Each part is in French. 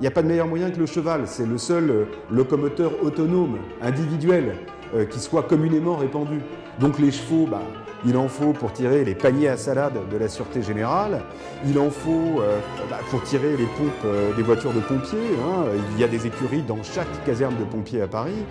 Il n'y a pas de meilleur moyen que le cheval, c'est le seul euh, locomoteur autonome, individuel, euh, qui soit communément répandu. Donc les chevaux, bah, il en faut pour tirer les paniers à salade de la Sûreté Générale, il en faut euh, bah, pour tirer les pompes des voitures de pompiers, hein. il y a des écuries dans chaque caserne de pompiers à Paris.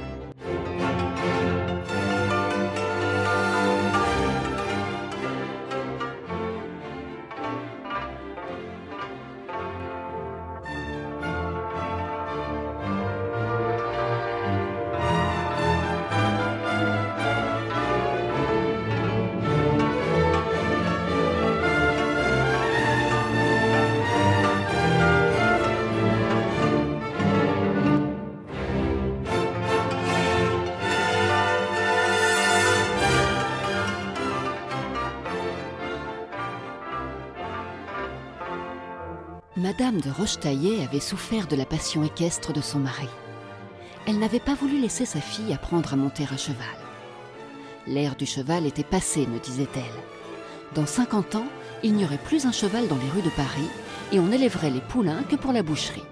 Madame de Rochetaillet avait souffert de la passion équestre de son mari. Elle n'avait pas voulu laisser sa fille apprendre à monter à cheval. L'ère du cheval était passée, me disait-elle. Dans 50 ans, il n'y aurait plus un cheval dans les rues de Paris et on n'élèverait les poulains que pour la boucherie.